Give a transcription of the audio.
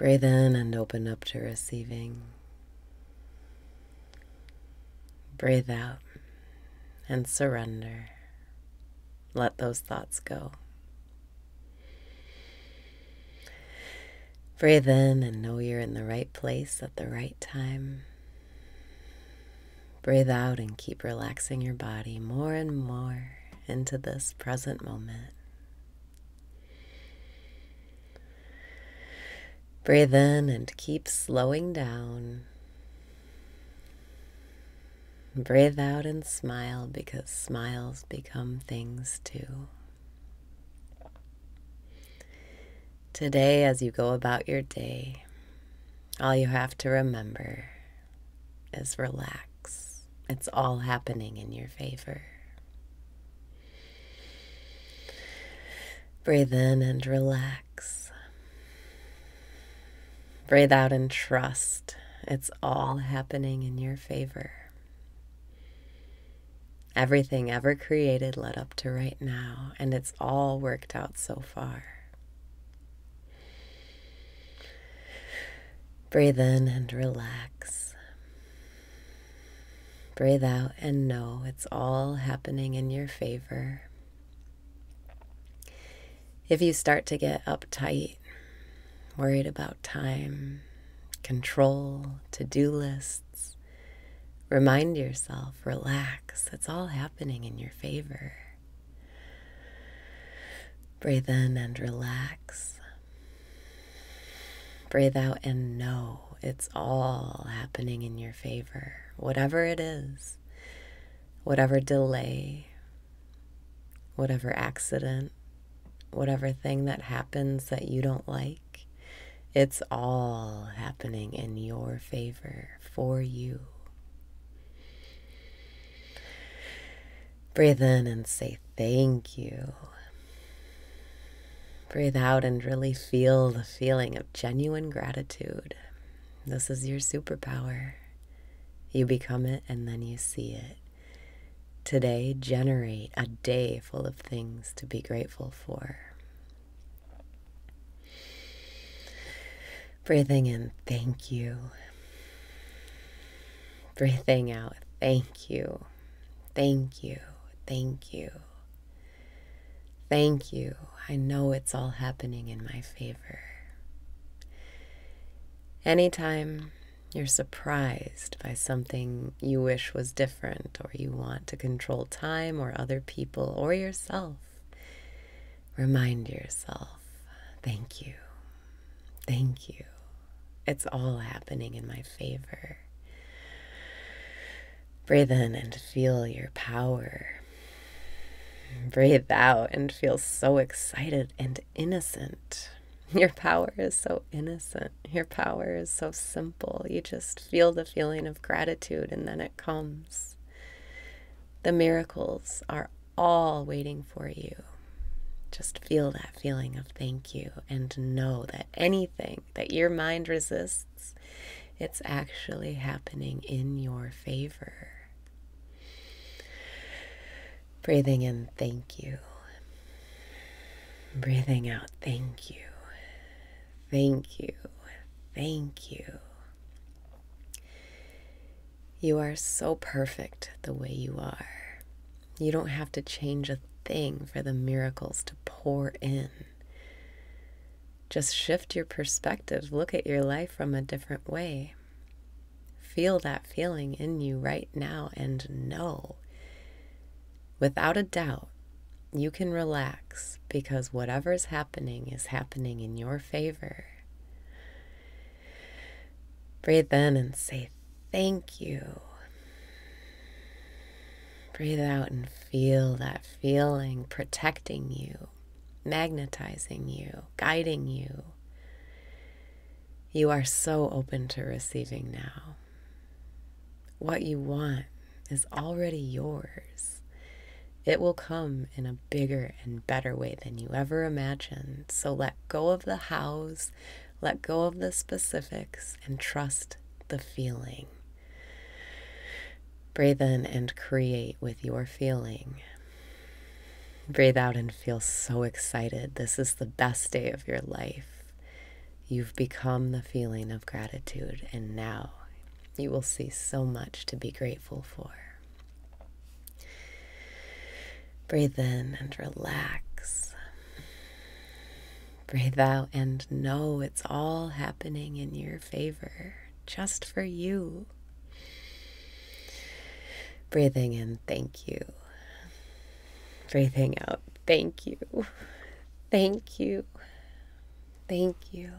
Breathe in and open up to receiving. Breathe out and surrender. Let those thoughts go. Breathe in and know you're in the right place at the right time. Breathe out and keep relaxing your body more and more into this present moment. Breathe in and keep slowing down. Breathe out and smile because smiles become things too. Today, as you go about your day, all you have to remember is relax. It's all happening in your favor. Breathe in and relax. Breathe out and trust. It's all happening in your favor. Everything ever created led up to right now, and it's all worked out so far. Breathe in and relax. Breathe out and know it's all happening in your favor. If you start to get uptight worried about time, control, to do lists. Remind yourself, relax, it's all happening in your favor. Breathe in and relax. Breathe out and know it's all happening in your favor, whatever it is, whatever delay, whatever accident, whatever thing that happens that you don't like. It's all happening in your favor for you. Breathe in and say thank you. Breathe out and really feel the feeling of genuine gratitude. This is your superpower. You become it and then you see it. Today, generate a day full of things to be grateful for. Breathing in, thank you. Breathing out, thank you. Thank you. Thank you. Thank you. I know it's all happening in my favor. Anytime you're surprised by something you wish was different, or you want to control time or other people or yourself, remind yourself, thank you. Thank you. It's all happening in my favor. Breathe in and feel your power. Breathe out and feel so excited and innocent. Your power is so innocent. Your power is so simple. You just feel the feeling of gratitude and then it comes. The miracles are all waiting for you. Just feel that feeling of thank you and know that anything that your mind resists, it's actually happening in your favor. Breathing in, thank you. Breathing out, thank you. Thank you. Thank you. You are so perfect the way you are. You don't have to change a thing for the miracles to pour in. Just shift your perspective. Look at your life from a different way. Feel that feeling in you right now and know without a doubt you can relax because whatever's happening is happening in your favor. Breathe in and say, Thank you. Breathe out and feel that feeling protecting you, magnetizing you, guiding you. You are so open to receiving now. What you want is already yours. It will come in a bigger and better way than you ever imagined. So let go of the hows, let go of the specifics, and trust the feeling. Breathe in and create with your feeling. Breathe out and feel so excited. This is the best day of your life. You've become the feeling of gratitude, and now you will see so much to be grateful for. Breathe in and relax. Breathe out and know it's all happening in your favor, just for you. Breathing in, thank you. Breathing out. Thank you. Thank you. Thank you.